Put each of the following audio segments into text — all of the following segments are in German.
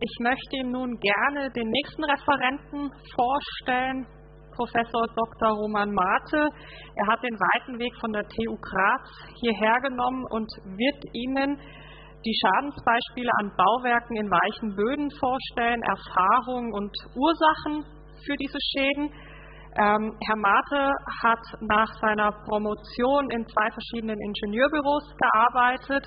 Ich möchte Ihnen nun gerne den nächsten Referenten vorstellen, Professor Dr. Roman Mate. Er hat den weiten Weg von der TU Graz hierher genommen und wird Ihnen die Schadensbeispiele an Bauwerken in weichen Böden vorstellen, Erfahrungen und Ursachen für diese Schäden. Ähm, Herr Mate hat nach seiner Promotion in zwei verschiedenen Ingenieurbüros gearbeitet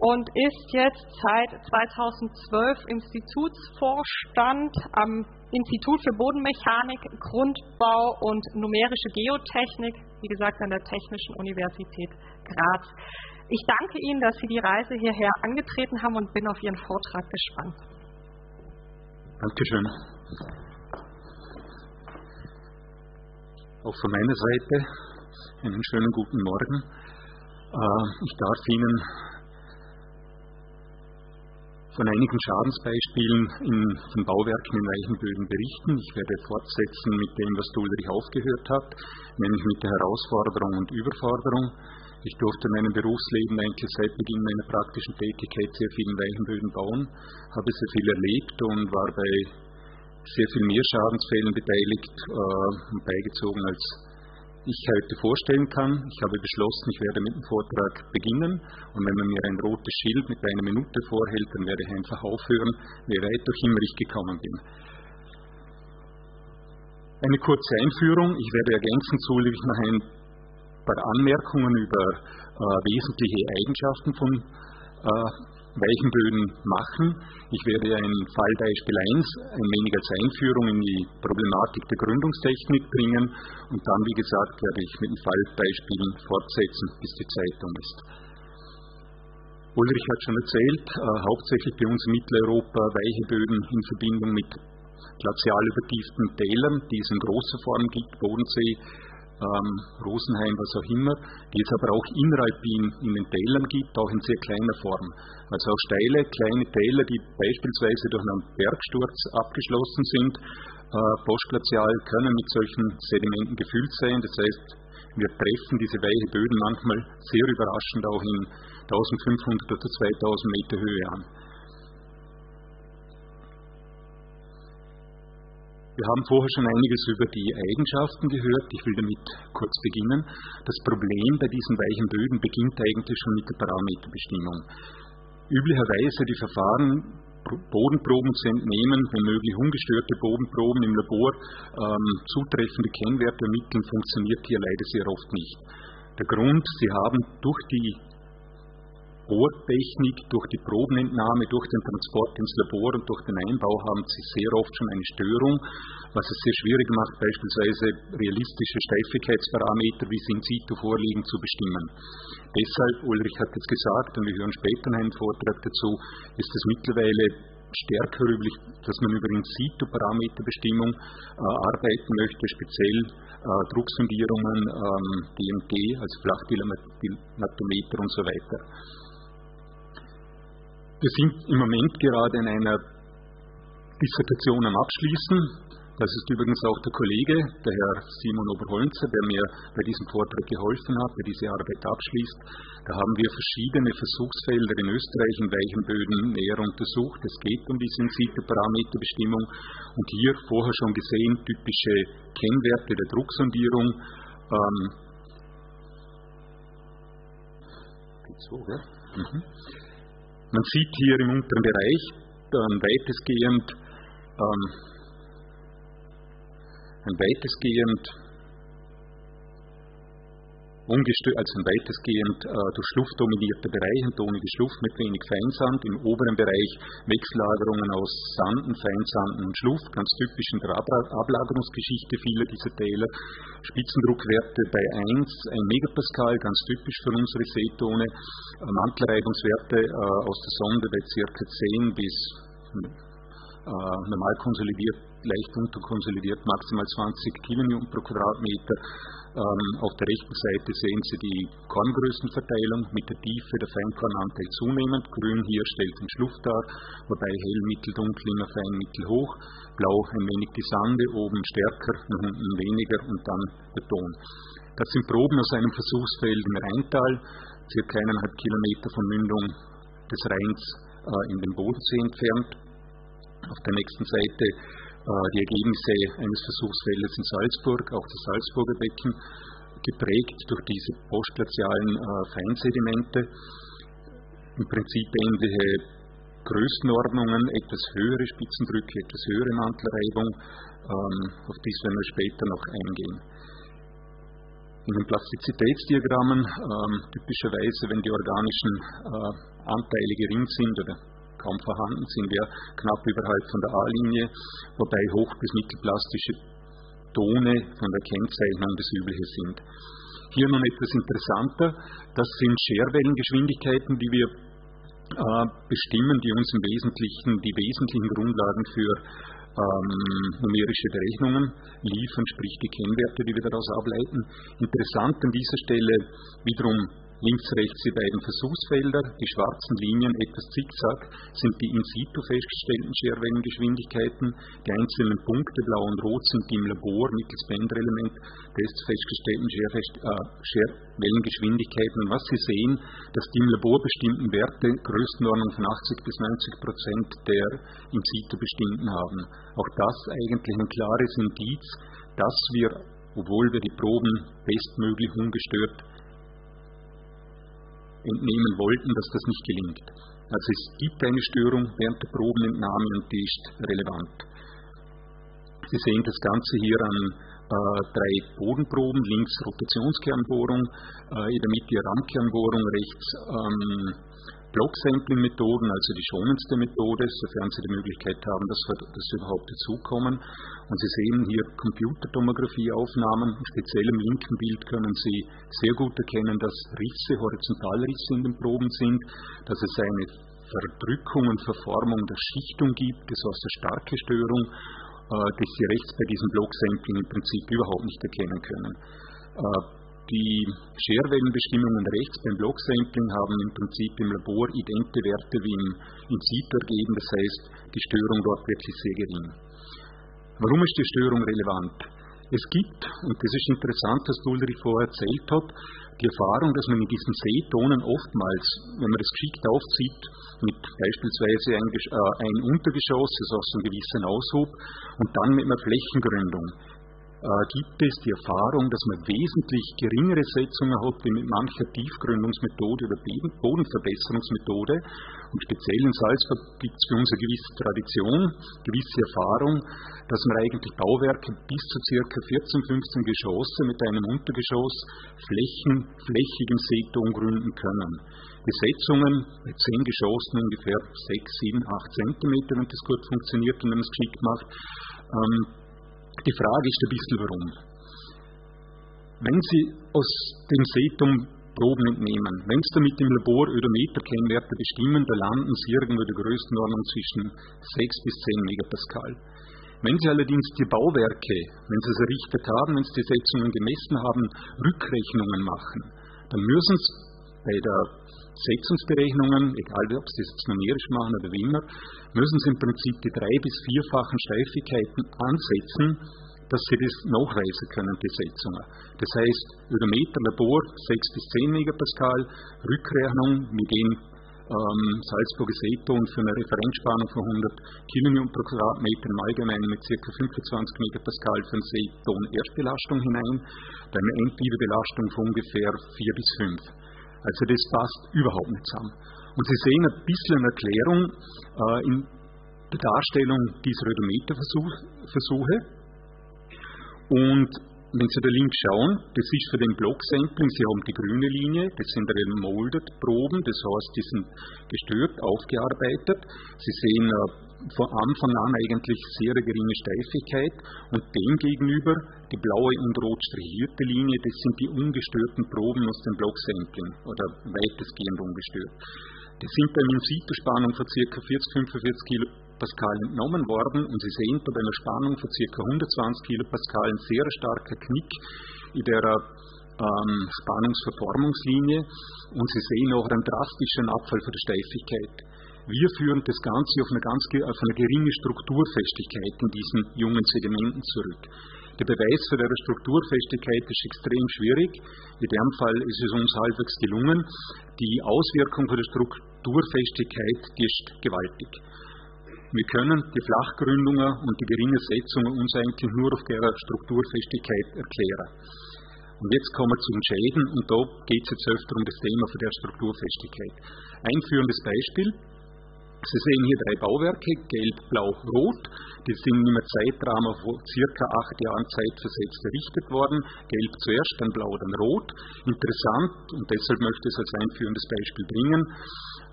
und ist jetzt seit 2012 Institutsvorstand am Institut für Bodenmechanik, Grundbau und numerische Geotechnik, wie gesagt an der Technischen Universität Graz. Ich danke Ihnen, dass Sie die Reise hierher angetreten haben und bin auf Ihren Vortrag gespannt. Dankeschön. Auch von meiner Seite einen schönen guten Morgen. Äh, ich darf Ihnen von einigen Schadensbeispielen in, von Bauwerken in Reichenböden berichten. Ich werde fortsetzen mit dem, was Ulrich aufgehört hat, nämlich mit der Herausforderung und Überforderung. Ich durfte in meinem Berufsleben eigentlich seit Beginn meiner praktischen Tätigkeit sehr viel in Reichenböden bauen, habe sehr viel erlebt und war bei sehr viel mehr Schadensfällen beteiligt äh, und beigezogen als ich heute vorstellen kann. Ich habe beschlossen, ich werde mit dem Vortrag beginnen und wenn man mir ein rotes Schild mit einer Minute vorhält, dann werde ich einfach aufhören, wie weit auch immer ich gekommen bin. Eine kurze Einführung. Ich werde ergänzen zuliebig noch ein paar Anmerkungen über äh, wesentliche Eigenschaften von äh, Weichenböden machen. Ich werde ein Fallbeispiel 1 ein wenig als Einführung in die Problematik der Gründungstechnik bringen und dann, wie gesagt, werde ich mit den Fallbeispielen fortsetzen, bis die Zeit um ist. Ulrich hat schon erzählt, äh, hauptsächlich bei uns in Mitteleuropa weiche Böden in Verbindung mit glazial übertieften Tälern, die es in großer Form gibt, Bodensee, ähm, Rosenheim, was auch immer, die es aber auch inneralpin in den Tälern gibt, auch in sehr kleiner Form. Also auch steile, kleine Täler, die beispielsweise durch einen Bergsturz abgeschlossen sind, äh, postglazial, können mit solchen Sedimenten gefüllt sein. Das heißt, wir treffen diese weiche Böden manchmal sehr überraschend auch in 1500 oder 2000 Meter Höhe an. Wir haben vorher schon einiges über die Eigenschaften gehört. Ich will damit kurz beginnen. Das Problem bei diesen weichen Böden beginnt eigentlich schon mit der Parameterbestimmung. Üblicherweise die Verfahren, Bodenproben zu entnehmen, wenn möglich ungestörte Bodenproben im Labor, ähm, zutreffende Kennwerte ermitteln, funktioniert hier leider sehr oft nicht. Der Grund, Sie haben durch die Bohrtechnik, durch die Probenentnahme, durch den Transport ins Labor und durch den Einbau haben sie sehr oft schon eine Störung, was es sehr schwierig macht, beispielsweise realistische Steifigkeitsparameter, wie sie in situ vorliegen, zu bestimmen. Deshalb, Ulrich hat es gesagt, und wir hören später einen Vortrag dazu, ist es mittlerweile stärker üblich, dass man über In-situ-Parameterbestimmung äh, arbeiten möchte, speziell äh, Drucksondierungen, ähm, DMG, also Flachdilamatometer und so weiter. Wir sind im Moment gerade in einer Dissertation am Abschließen. Das ist übrigens auch der Kollege, der Herr Simon Oberholzer, der mir bei diesem Vortrag geholfen hat, der diese Arbeit abschließt. Da haben wir verschiedene Versuchsfelder in Österreich in weichen Böden näher untersucht. Es geht um diese In-situ-Parameterbestimmung und hier vorher schon gesehen typische Kennwerte der Drucksondierung. Ähm, so, gell? Mhm. Man sieht hier im unteren Bereich dann weitestgehend, ähm, ein weitestgehend ungestört, also ein weitestgehend äh, durch Schluft dominierter Bereich, ein tonige Schluft mit wenig Feinsand. Im oberen Bereich Wechsellagerungen aus Sanden, Feinsanden und Schluft, ganz typisch in der Ablagerungsgeschichte vieler dieser Täler. Spitzendruckwerte bei 1, 1 Megapascal, ganz typisch für unsere Seetone. Äh, Mantelreibungswerte äh, aus der Sonde bei ca. 10 bis äh, normal konsolidiert, leicht unterkonsolidiert, maximal 20 Kilonewton pro Quadratmeter. Ähm, auf der rechten Seite sehen Sie die Korngrößenverteilung mit der Tiefe der Feinkornanteil zunehmend. Grün hier stellt den Schluff dar, wobei hell, mittel, dunkel, immer fein, mittel, hoch. Blau ein wenig die Sande, oben stärker, nach unten weniger und dann der Ton. Das sind Proben aus einem Versuchsfeld im Rheintal, circa eineinhalb Kilometer von Mündung des Rheins äh, in den Bodensee entfernt. Auf der nächsten Seite die Ergebnisse eines Versuchsfeldes in Salzburg, auch das Salzburger Becken, geprägt durch diese postglazialen äh, Feinsedimente. Im Prinzip ähnliche Größenordnungen, etwas höhere Spitzendrücke, etwas höhere Mantelreibung, ähm, auf dies werden wir später noch eingehen. In den Plastizitätsdiagrammen, ähm, typischerweise, wenn die organischen äh, Anteile gering sind oder kaum vorhanden, sind wir knapp überhalb von der A-Linie, wobei hoch- bis mittelplastische Tone von der Kennzeichnung das Übliche sind. Hier nun etwas interessanter, das sind Scherwellengeschwindigkeiten, die wir äh, bestimmen, die uns im Wesentlichen die wesentlichen Grundlagen für ähm, numerische Berechnungen liefern, sprich die Kennwerte, die wir daraus ableiten. Interessant an dieser Stelle wiederum Links, rechts die beiden Versuchsfelder, die schwarzen Linien, etwas zickzack, sind die in situ festgestellten Scherwellengeschwindigkeiten. Die einzelnen Punkte, blau und rot, sind die im Labor mittels Bänderelement Tests festgestellten äh, Scherwellengeschwindigkeiten. Und was Sie sehen, dass die im Labor bestimmten Werte Größenordnung von 80 bis 90 Prozent der in situ bestimmten haben. Auch das eigentlich ein klares Indiz, dass wir, obwohl wir die Proben bestmöglich ungestört entnehmen wollten, dass das nicht gelingt. Also es gibt eine Störung während der Probenentnahme und die ist relevant. Sie sehen das Ganze hier an äh, drei Bodenproben, links Rotationskernbohrung, äh, in der Mitte Rammkernbohrung, rechts ähm, Blocksampling-Methoden, also die schonendste Methode, sofern Sie die Möglichkeit haben, dass, dass Sie überhaupt dazukommen. Und Sie sehen hier Computertomographieaufnahmen. Speziell im linken Bild können Sie sehr gut erkennen, dass Risse, Horizontalrisse in den Proben sind, dass es eine Verdrückung und Verformung der Schichtung gibt, das heißt eine starke Störung, äh, die Sie rechts bei diesem Blocksampling im Prinzip überhaupt nicht erkennen können. Äh, die Scherwellenbestimmungen rechts beim Blocksampling haben im Prinzip im Labor idente Werte wie im in situ ergeben, das heißt, die Störung dort wirklich sehr gering. Warum ist die Störung relevant? Es gibt, und das ist interessant, was Ulrich vorher erzählt hat, die Erfahrung, dass man in diesen Seetonen oftmals, wenn man das geschickt aufzieht, mit beispielsweise ein, äh, ein Untergeschoss, das auch so einen gewissen Aushub, und dann mit einer Flächengründung, gibt es die Erfahrung, dass man wesentlich geringere Setzungen hat, wie mit mancher Tiefgründungsmethode oder Bodenverbesserungsmethode. Und speziell in Salzburg gibt es für uns eine gewisse Tradition, gewisse Erfahrung, dass man eigentlich Bauwerke bis zu ca. 14, 15 Geschosse mit einem Untergeschoss flächen, flächig im Seeton gründen können. Die Setzungen bei 10 Geschossen ungefähr 6, 7, 8 Zentimeter, wenn das gut funktioniert und wenn man es geschickt macht. Ähm, die Frage ist ein bisschen warum. Wenn Sie aus dem Setum Proben entnehmen, wenn Sie damit im Labor Ödometerkennwerte bestimmen, da landen Sie irgendwo in der Größenordnung zwischen 6 bis 10 Megapascal. Wenn Sie allerdings die Bauwerke, wenn Sie es errichtet haben, wenn Sie die Setzungen gemessen haben, Rückrechnungen machen, dann müssen Sie bei der Setzungsberechnungen, egal ob Sie das numerisch machen oder wie immer, müssen Sie im Prinzip die drei- bis vierfachen Steifigkeiten ansetzen, dass Sie das nachweisen können, die Setzungen. Das heißt, Ödometer Labor 6 bis 10 Megapascal, Rückrechnung mit dem ähm, Salzburger Seeton für eine Referenzspannung von 100 kN pro Quadratmeter im Allgemeinen mit ca. 25 Megapascal für eine Seeton Erstbelastung hinein, bei einer Endwiederbelastung von ungefähr 4 bis 5. Also das passt überhaupt nicht zusammen. Und Sie sehen ein bisschen Erklärung äh, in der Darstellung dieser Rödometerversuche. Und wenn Sie da links schauen, das ist für den Blocksampling, Sie haben die grüne Linie, das sind Molded Proben, das heißt, die sind gestört, aufgearbeitet. Sie sehen äh, von Anfang an eigentlich sehr geringe Steifigkeit und demgegenüber die blaue und rot strichierte Linie, das sind die ungestörten Proben aus dem Blocksampling oder weitestgehend ungestört. Die sind bei einer In-Situ-Spannung von ca. 40-45 Kilopascal entnommen worden und Sie sehen bei einer Spannung von ca. 120 Kilopascal ein sehr starker Knick in der ähm, Spannungsverformungslinie und Sie sehen auch einen drastischen Abfall von der Steifigkeit. Wir führen das Ganze auf eine ganz auf eine geringe Strukturfestigkeit in diesen jungen Sedimenten zurück. Der Beweis für ihre Strukturfestigkeit ist extrem schwierig. In dem Fall ist es uns halbwegs gelungen. Die Auswirkung für die Strukturfestigkeit ist gewaltig. Wir können die Flachgründungen und die geringe Setzung uns eigentlich nur auf ihrer Strukturfestigkeit erklären. Und jetzt kommen wir zum Schäden und da geht es jetzt öfter um das Thema von der Strukturfestigkeit. Einführendes Beispiel. Sie sehen hier drei Bauwerke, gelb, blau, rot. Die sind in einem Zeitrahmen von circa acht Jahren Zeit versetzt errichtet worden. Gelb zuerst, dann blau, dann rot. Interessant, und deshalb möchte ich es als einführendes Beispiel bringen.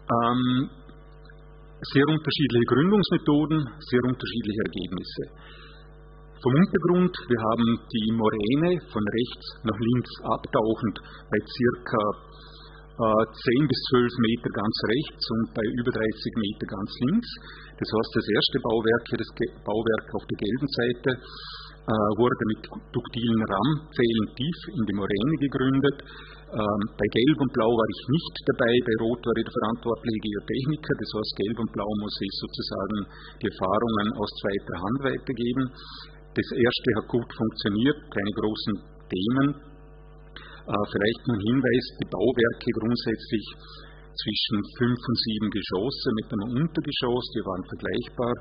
Ähm, sehr unterschiedliche Gründungsmethoden, sehr unterschiedliche Ergebnisse. Vom Untergrund, wir haben die Moräne von rechts nach links abtauchend bei circa 10 bis 12 Meter ganz rechts und bei über 30 Meter ganz links. Das heißt, das erste Bauwerk, das Bauwerk auf der gelben Seite, äh, wurde mit duktilen Rahmenzählen tief in die Moräne gegründet. Ähm, bei Gelb und Blau war ich nicht dabei, bei Rot war ich der verantwortliche Geotechniker, das heißt Gelb und Blau muss ich sozusagen die Erfahrungen aus zweiter Hand weitergeben. Das erste hat gut funktioniert, keine großen Themen. Äh, vielleicht noch ein Hinweis, die Bauwerke grundsätzlich zwischen fünf und sieben Geschosse mit einem Untergeschoss, die waren vergleichbar.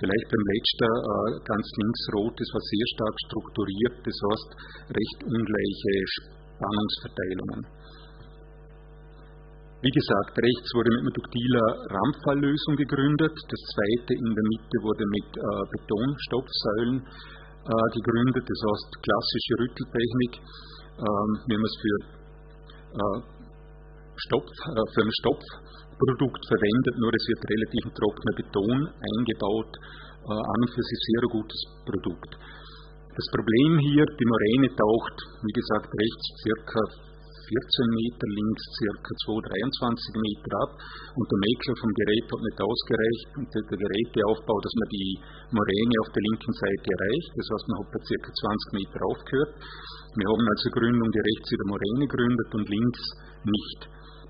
Vielleicht beim letzten äh, ganz links rot, das war sehr stark strukturiert, das heißt recht ungleiche Spannungsverteilungen. Wie gesagt, rechts wurde mit einer duktiler Rampfalllösung gegründet, das zweite in der Mitte wurde mit äh, Betonstopfsäulen gegründet, das heißt klassische Rütteltechnik, ähm, wie man es für äh, Stopf, äh, für ein Stopfprodukt verwendet, nur es wird relativ trockener Beton eingebaut, äh, an und für sich sehr gutes Produkt. Das Problem hier, die Moräne taucht, wie gesagt, rechts circa 14 Meter, links circa 223 Meter ab und der Makler vom Gerät hat nicht ausgereicht und der Geräteaufbau, dass man die Moräne auf der linken Seite erreicht, das heißt, man hat bei circa 20 Meter aufgehört. Wir haben also Gründung, die rechts in der Moräne gründet und links nicht.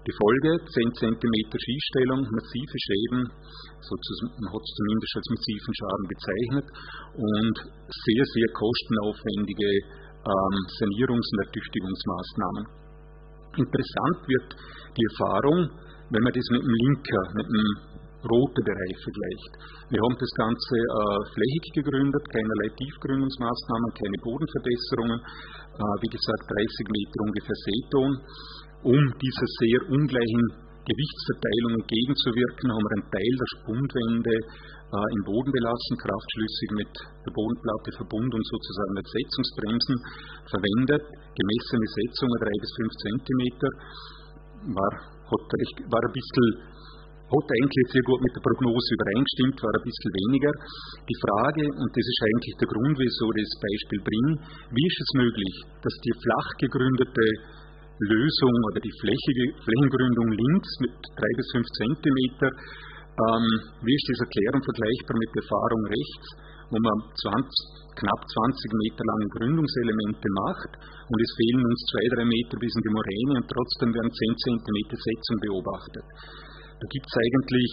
Die Folge, 10 cm Skistellung, massive Schäden, man hat es zumindest als massiven Schaden bezeichnet und sehr, sehr kostenaufwendige ähm, Sanierungs- und Ertüchtigungsmaßnahmen. Interessant wird die Erfahrung, wenn man das mit dem linken, mit dem roten Bereich vergleicht. Wir haben das Ganze äh, flächig gegründet, keinerlei Tiefgründungsmaßnahmen, keine Bodenverbesserungen, äh, wie gesagt 30 Meter ungefähr Seeton. Um dieser sehr ungleichen Gewichtsverteilung entgegenzuwirken, haben wir einen Teil der Spundwände äh, im Boden belassen, kraftschlüssig mit der Bodenplatte verbunden und sozusagen mit Setzungsbremsen verwendet. Gemessene Setzungen 3 bis 5 Zentimeter war, war ein bisschen hat eigentlich sehr gut mit der Prognose übereingestimmt, war ein bisschen weniger. Die Frage, und das ist eigentlich der Grund, wieso ich das Beispiel bringe, wie ist es möglich, dass die flach gegründete Lösung oder die Flächengründung links mit 3 bis 5 Zentimeter ähm, wie ist diese Erklärung vergleichbar mit der Erfahrung rechts, wo man 20, knapp 20 Meter lange Gründungselemente macht und es fehlen uns zwei, drei Meter bis in die Moräne und trotzdem werden 10 Zentimeter Setzung beobachtet. Da gibt es eigentlich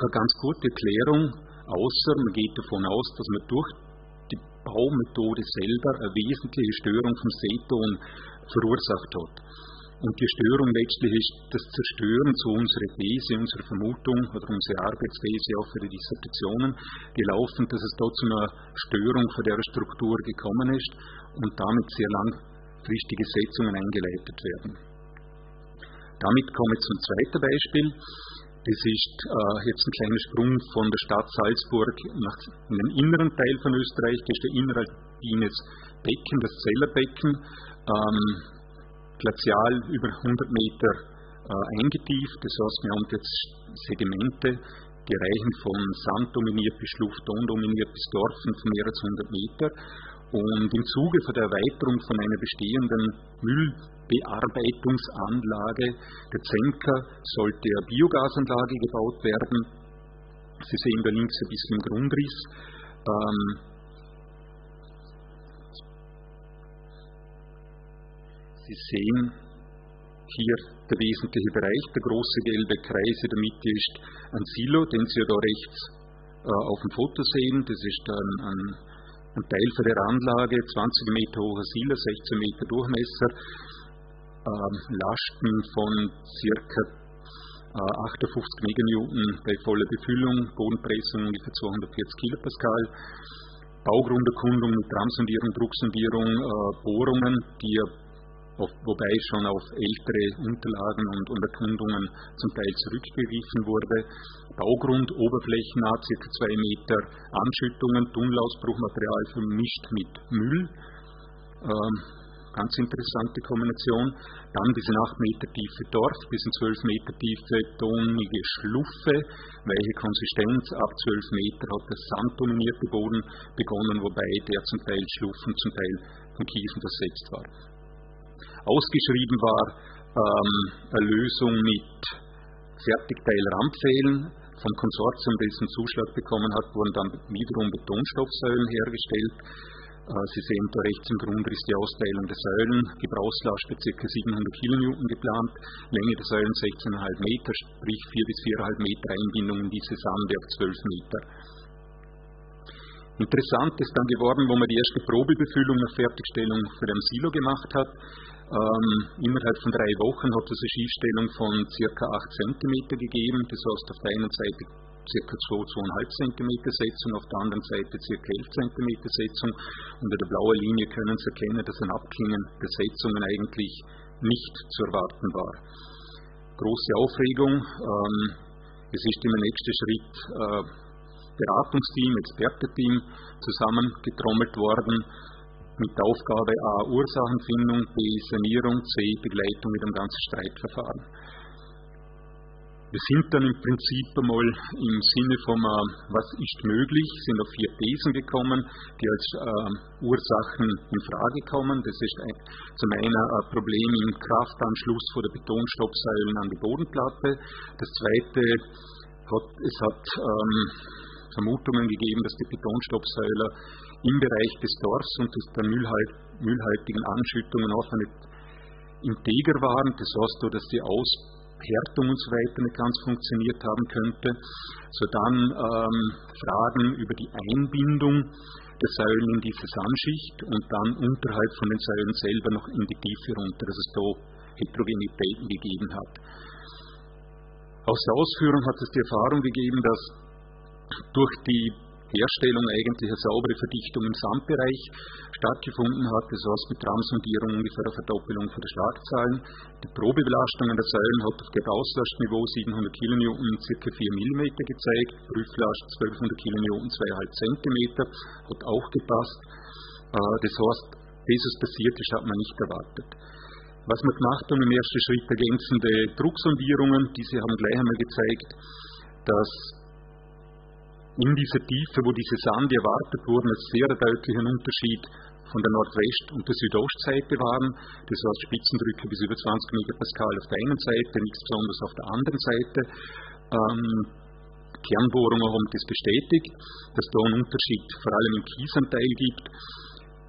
keine ganz gute Erklärung, außer man geht davon aus, dass man durch die Baumethode selber eine wesentliche Störung vom Seeton verursacht hat. Und die Störung letztlich ist das Zerstören zu unserer These, unserer Vermutung oder unsere Arbeitsthese auch für die Dissertationen gelaufen, dass es dort zu einer Störung von der Struktur gekommen ist und damit sehr langfristige Setzungen eingeleitet werden. Damit komme ich zum zweiten Beispiel. Das ist äh, jetzt ein kleiner Sprung von der Stadt Salzburg nach, in den inneren Teil von Österreich. Das ist der inneralpines Becken, das Zellerbecken. Ähm, glazial über 100 Meter äh, eingetieft. Das heißt, wir haben jetzt Sedimente, die reichen von Sand dominiert bis Luftton dominiert bis Dorfen von mehr als 100 Meter. Und im Zuge von der Erweiterung von einer bestehenden Müllbearbeitungsanlage der Zenker sollte eine Biogasanlage gebaut werden. Sie sehen da links ein bisschen Grundriss. Ähm, Sie sehen hier der wesentliche Bereich, der große gelbe Kreis in der Mitte ist ein Silo, den Sie da rechts äh, auf dem Foto sehen. Das ist ein, ein, ein Teil von der Anlage, 20 Meter hoher Silo, 16 Meter Durchmesser, äh, Lasten von circa 58 Meganewton bei voller Befüllung, Bodenpressung ungefähr 240 Kilopascal. Baugrunderkundung mit Tramsondierung, Drucksondierung, äh, Bohrungen, die ja auf, wobei schon auf ältere Unterlagen und, und Erkundungen zum Teil zurückgegriffen wurde. Baugrund, Oberflächennah, ca. 2 Meter Anschüttungen, Tunnelausbruchmaterial vermischt mit Müll. Ähm, ganz interessante Kombination. Dann diese 8 Meter tiefe Dorf, bis in 12 Meter tiefe tonige Schluffe, welche Konsistenz ab 12 Meter hat der sanddominierte Boden begonnen, wobei der zum Teil Schluffen, zum Teil von Kiefen versetzt war. Ausgeschrieben war ähm, eine Lösung mit Fertigteil-Rampfählen. Vom Konsortium, dessen Zuschlag bekommen hat, wurden dann wiederum Betonstoffsäulen hergestellt. Äh, Sie sehen da rechts im Grundriss die Austeilung der Säulen. Gebrauchslast ca. 700 kN geplant, Länge der Säulen 16,5 Meter, sprich 4 bis 4,5 Meter Einbindung in diese Sande auf 12 Meter. Interessant ist dann geworden, wo man die erste Probebefüllung nach Fertigstellung für den Silo gemacht hat. Ähm, innerhalb von drei Wochen hat es eine Schiefstellung von ca. 8 cm gegeben. Das heißt, auf der einen Seite ca. 2, 2,5 cm Setzung, auf der anderen Seite ca. 11 cm Setzung. Unter der blauen Linie können Sie erkennen, dass ein Abklingen der Setzungen eigentlich nicht zu erwarten war. Große Aufregung. Ähm, es ist im nächsten Schritt äh, Beratungsteam, Experteteam zusammengetrommelt worden mit der Aufgabe A. Ursachenfindung, B. Sanierung, C. Begleitung mit dem ganzen Streitverfahren. Wir sind dann im Prinzip einmal im Sinne von uh, was ist möglich, sind auf vier Thesen gekommen, die als uh, Ursachen in Frage kommen. Das ist ein, zum einen ein Problem im Kraftanschluss vor der Betonstoppsäulen an die Bodenplatte. Das zweite hat, es hat ähm, Vermutungen gegeben, dass die Betonstoppsäule im Bereich des Dorfs und der müllhalt, müllhaltigen Anschüttungen auch nicht integer waren. Das heißt, dass die Aushärtung und so weiter nicht ganz funktioniert haben könnte. So dann ähm, Fragen über die Einbindung der Säulen in diese Sandschicht und dann unterhalb von den Säulen selber noch in die Tiefe runter, dass es da Heterogenitäten gegeben hat. Aus der Ausführung hat es die Erfahrung gegeben, dass durch die Herstellung eigentlich eine saubere Verdichtung im Sandbereich stattgefunden hat. Das heißt mit Transmutierung ungefähr eine Verdoppelung von der Schlagzahlen. Die Probebelastung an der Säulen hat auf Gebrauchslastniveau 700 kN ca. 4 mm gezeigt, Prüflast 1200 kN 2,5 cm, hat auch gepasst. Äh, das heißt, dieses passiert ist, hat man nicht erwartet. Was wir gemacht haben im ersten Schritt ergänzende Drucksondierungen, diese haben gleich einmal gezeigt, dass in dieser Tiefe, wo diese Sande erwartet wurden, einen sehr deutlichen Unterschied von der Nordwest- und der Südostseite waren. Das heißt Spitzendrücke bis über 20 Megapascal auf der einen Seite, nichts besonders auf der anderen Seite. Ähm, Kernbohrungen haben das bestätigt, dass da einen Unterschied vor allem im Kiesanteil gibt.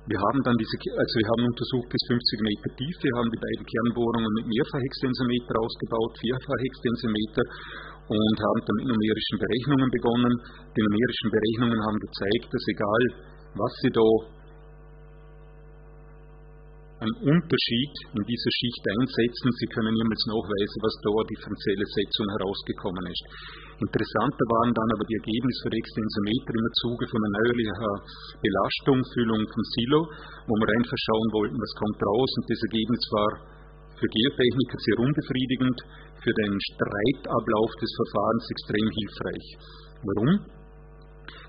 Wir haben dann diese, also wir haben untersucht bis 50 Meter Tiefe, haben die beiden Kernbohrungen mit Mehrfachextensometer ausgebaut, Vierfachextensometer und haben dann mit numerischen Berechnungen begonnen. Die numerischen Berechnungen haben gezeigt, dass egal, was Sie da einen Unterschied in dieser Schicht einsetzen, Sie können niemals nachweisen, was da eine differenzielle Setzung herausgekommen ist. Interessanter waren dann aber die Ergebnisse für Extensometer im Zuge von einer neuerlichen Belastung, Füllung vom Silo, wo wir einfach schauen wollten, was kommt raus und das Ergebnis war für Geotechniker sehr unbefriedigend, für den Streitablauf des Verfahrens extrem hilfreich. Warum?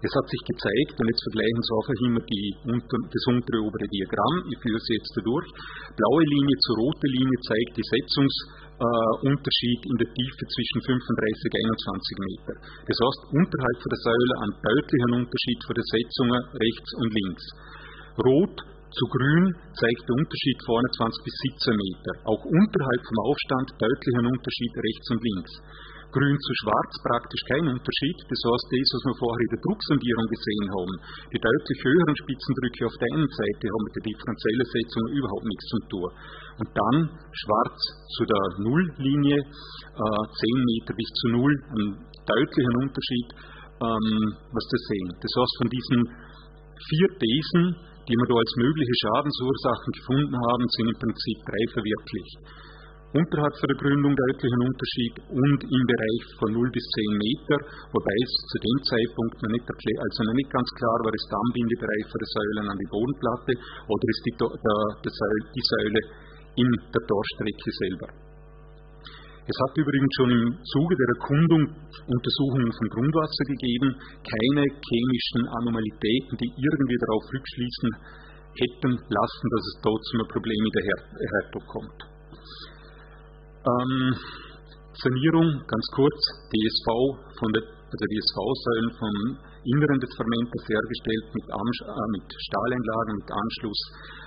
Es hat sich gezeigt, und jetzt vergleichen Sie einfach immer die, das untere obere Diagramm, ich führe es jetzt durch. Blaue Linie zur roten Linie zeigt die Setzungsunterschied äh, in der Tiefe zwischen 35 und 21 Meter. Das heißt, unterhalb von der Säule ein deutlicher Unterschied von den Setzungen rechts und links. Rot zu grün zeigt der Unterschied vorne 20 bis 17 Meter. Auch unterhalb vom Aufstand deutlich ein Unterschied rechts und links. Grün zu schwarz praktisch kein Unterschied. Das heißt, das, was wir vorher in der Drucksondierung gesehen haben, die deutlich höheren Spitzendrücke auf der einen Seite haben mit der differenziellen Setzung überhaupt nichts zu tun. Und dann schwarz zu der Nulllinie, äh, 10 Meter bis zu Null, ein deutlicher Unterschied, ähm, was das sehen. Das heißt, von diesen vier Thesen, die wir da als mögliche Schadensursachen gefunden haben, sind im Prinzip drei verwirklicht. unterhalb von der Gründung deutlichen Unterschied und im Bereich von 0 bis 10 Meter, wobei es zu dem Zeitpunkt noch nicht, also noch nicht ganz klar war, ist der Anbindebereich von der Säulen an die Bodenplatte oder ist die, Säule, die Säule in der Torstrecke selber. Es hat übrigens schon im Zuge der Erkundung Untersuchungen von Grundwasser gegeben, keine chemischen Anomalitäten, die irgendwie darauf rückschließen hätten lassen, dass es dort zu einem Problem mit der Erhärtung kommt. Ähm, Sanierung, ganz kurz, DSV von der, also DSV-Säulen vom Inneren des Fermenters hergestellt mit, äh, mit Stahleinlagen, mit Anschluss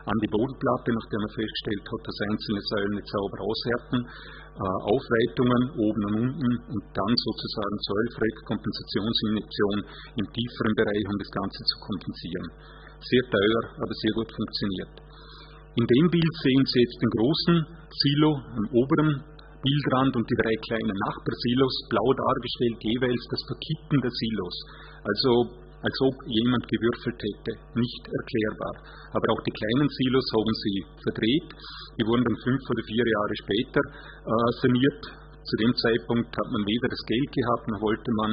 an die Bodenplatte, nachdem man festgestellt hat, dass einzelne Säulen nicht sauber aushärten, äh, Aufweitungen oben und unten und dann sozusagen Säulfreck, Kompensationsinjektion im tieferen Bereich, um das Ganze zu kompensieren. Sehr teuer, aber sehr gut funktioniert. In dem Bild sehen Sie jetzt den großen Silo am oberen Bildrand und die drei kleinen Nachbarsilos, blau dargestellt, jeweils das Verkippen der Silos. Also als ob jemand gewürfelt hätte. Nicht erklärbar. Aber auch die kleinen Silos haben sie verdreht. Die wurden dann fünf oder vier Jahre später äh, saniert. Zu dem Zeitpunkt hat man weder das Geld gehabt, noch wollte man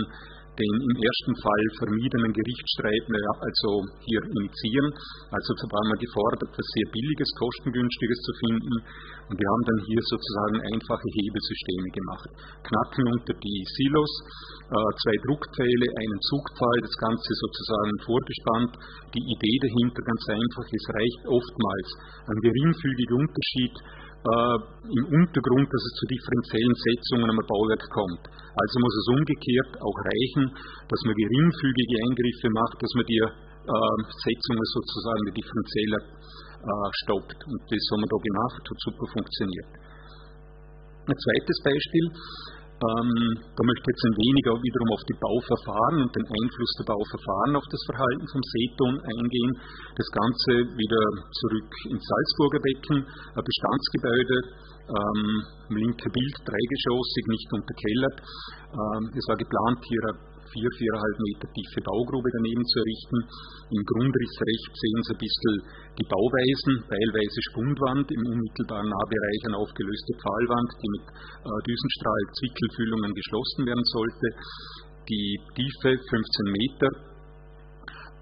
den im ersten Fall vermiedenen Gerichtsstreit also hier initiieren. Also war man gefordert, etwas sehr Billiges, Kostengünstiges zu finden. Und wir haben dann hier sozusagen einfache Hebesysteme gemacht. Knacken unter die Silos, äh, zwei Druckpfähle, einen Zugpfahl, das Ganze sozusagen vorgespannt. Die Idee dahinter ganz einfach, es reicht oftmals ein geringfügiger Unterschied im Untergrund, dass es zu differenziellen Setzungen am Bauwerk kommt. Also muss es umgekehrt auch reichen, dass man geringfügige Eingriffe macht, dass man die äh, Setzungen sozusagen die differenzieller äh, stoppt. Und das haben wir da gemacht, hat super funktioniert. Ein zweites Beispiel, ähm, da möchte ich jetzt ein wenig auch wiederum auf die Bauverfahren und den Einfluss der Bauverfahren auf das Verhalten vom Seeton eingehen. Das Ganze wieder zurück ins Salzburger Becken, ein Bestandsgebäude, ähm, linke Bild, dreigeschossig, nicht unterkellert. Ähm, es war geplant, hier eine vier, viereinhalb Meter tiefe Baugrube daneben zu errichten. Im Grundriss rechts sehen Sie ein bisschen die Bauweisen, teilweise Spundwand, im unmittelbaren Nahbereich eine aufgelöste Pfahlwand, die mit äh, Düsenstrahl-Zwickelfüllungen geschlossen werden sollte. Die Tiefe 15 Meter,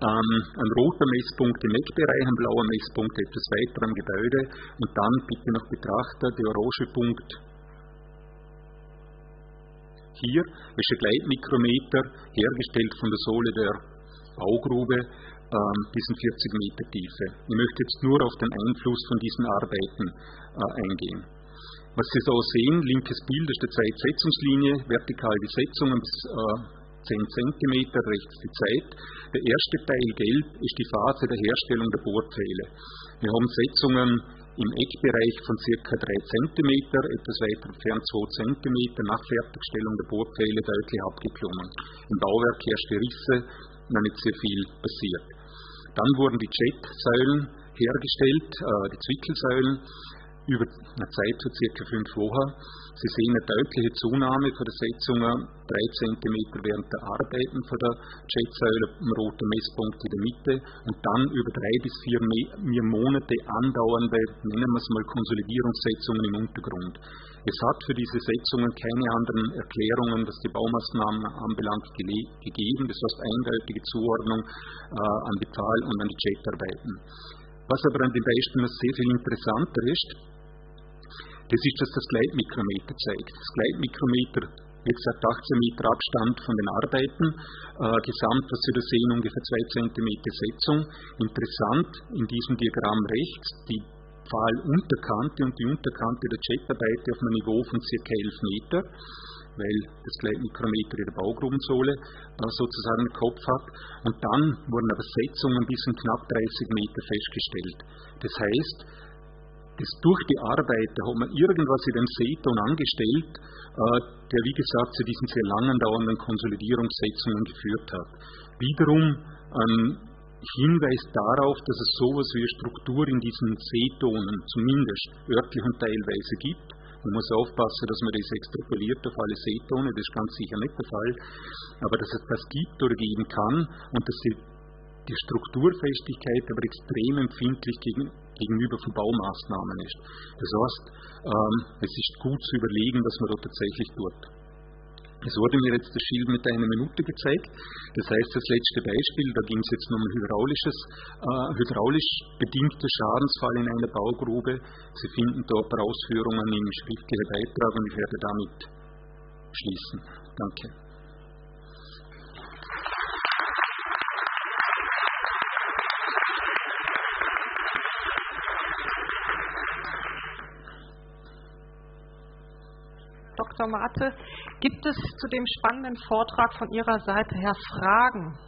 ein roter Messpunkt im Eckbereich, ein blauer Messpunkt etwas weiter am Gebäude und dann bitte noch Betrachter, der orange Punkt hier ist ein Gleitmikrometer hergestellt von der Sohle der Baugrube ähm, bis in 40 Meter Tiefe. Ich möchte jetzt nur auf den Einfluss von diesen Arbeiten äh, eingehen. Was Sie so sehen, linkes Bild ist die Zeitsetzungslinie, vertikal die Setzungen bis äh, 10 cm, rechts die Zeit. Der erste Teil gelb ist die Phase der Herstellung der Bohrpfähle. Wir haben Setzungen im Eckbereich von ca. 3 cm, etwas weiter entfernt 2 cm, nach Fertigstellung der Bohrpfähle deutlich abgeklungen. Im Bauwerk herrschte Risse, noch nicht sehr viel passiert. Dann wurden die Jetsäulen hergestellt, äh, die Zwickelsäulen, über eine Zeit von ca. 5 Wochen. Sie sehen eine deutliche Zunahme von der Setzungen, 3 cm während der Arbeiten von der Jetsäule, am roten Messpunkt in der Mitte und dann über drei bis vier, Monate andauernde, nennen wir es mal Konsolidierungssetzungen im Untergrund. Es hat für diese Setzungen keine anderen Erklärungen, was die Baumaßnahmen anbelangt, gegeben. Das heißt eindeutige Zuordnung äh, an die Pfahl- und an die Jetarbeiten. Was aber an den Beispielen sehr viel interessanter ist, das ist, dass das Gleitmikrometer zeigt. Das Gleitmikrometer, wie gesagt, 18 Meter Abstand von den Arbeiten, äh, gesamt, was Sie da sehen, ungefähr 2 cm Setzung. Interessant in diesem Diagramm rechts, die Pfahlunterkante und die Unterkante der Jetarbeite auf einem Niveau von ca. 11 Meter weil das Gleitmikrometer in der Baugrubensohle äh, sozusagen den Kopf hat. Und dann wurden aber Setzungen bis in knapp 30 Meter festgestellt. Das heißt, das durch die Arbeit, da hat man irgendwas in dem Seeton angestellt, äh, der wie gesagt zu diesen sehr langen dauernden Konsolidierungssetzungen geführt hat. Wiederum ein Hinweis darauf, dass es sowas wie eine Struktur in diesen Seetonen zumindest örtlich und teilweise gibt. Man muss aufpassen, dass man das extrapoliert auf alle Seetone, das ist ganz sicher nicht der Fall, aber dass es das gibt oder geben kann und dass die, die Strukturfestigkeit aber extrem empfindlich gegen gegenüber von Baumaßnahmen ist. Das heißt, ähm, es ist gut zu überlegen, was man da tatsächlich tut. Es wurde mir jetzt das Schild mit einer Minute gezeigt. Das heißt, das letzte Beispiel, da ging es jetzt um hydraulisches, äh, hydraulisch bedingter Schadensfall in einer Baugrube. Sie finden dort Ausführungen im schriftlichen Beitrag und ich werde damit schließen. Danke. Dr. Mate. Gibt es zu dem spannenden Vortrag von Ihrer Seite her Fragen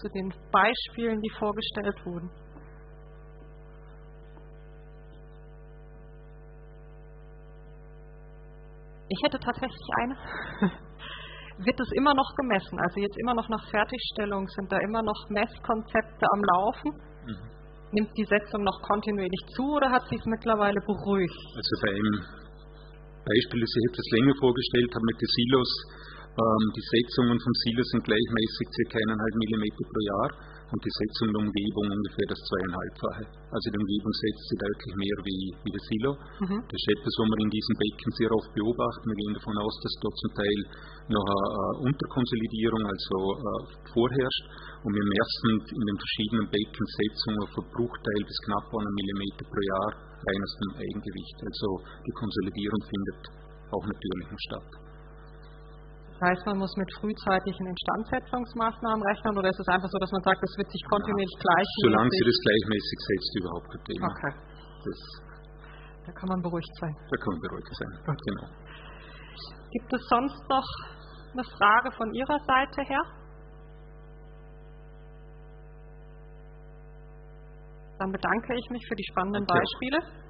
zu den Beispielen, die vorgestellt wurden? Ich hätte tatsächlich eine. Wird es immer noch gemessen? Also jetzt immer noch nach Fertigstellung? Sind da immer noch Messkonzepte am Laufen? Mhm. Nimmt die Setzung noch kontinuierlich zu oder hat sich es mittlerweile beruhigt? Also bei ihm Beispiel, das ich jetzt länger vorgestellt habe mit den Silos. Ähm, die Setzungen von Silos sind gleichmäßig ca. 1,5 mm pro Jahr und die Setzung der Umgebung ungefähr das zweieinhalbfache. Also die Umgebung setzt sich deutlich mehr wie, wie der Silo. Mhm. Das ist etwas, was wir in diesen Becken sehr oft beobachten. Wir gehen davon aus, dass dort zum Teil noch eine Unterkonsolidierung also äh, vorherrscht und wir messen in den verschiedenen Becken Setzungen auf einen Bruchteil bis knapp einen Millimeter pro Jahr dem Eigengewicht. Also die Konsolidierung findet auch natürlich statt. Das heißt, man muss mit frühzeitigen Instandsetzungsmaßnahmen rechnen oder ist es einfach so, dass man sagt, das wird sich kontinuierlich gleichmäßig? Solange sie das gleichmäßig setzt, überhaupt kein Thema. Okay. Das da kann man beruhigt sein. Da kann man beruhigt sein, genau. Gibt es sonst noch eine Frage von Ihrer Seite her? Dann bedanke ich mich für die spannenden okay. Beispiele.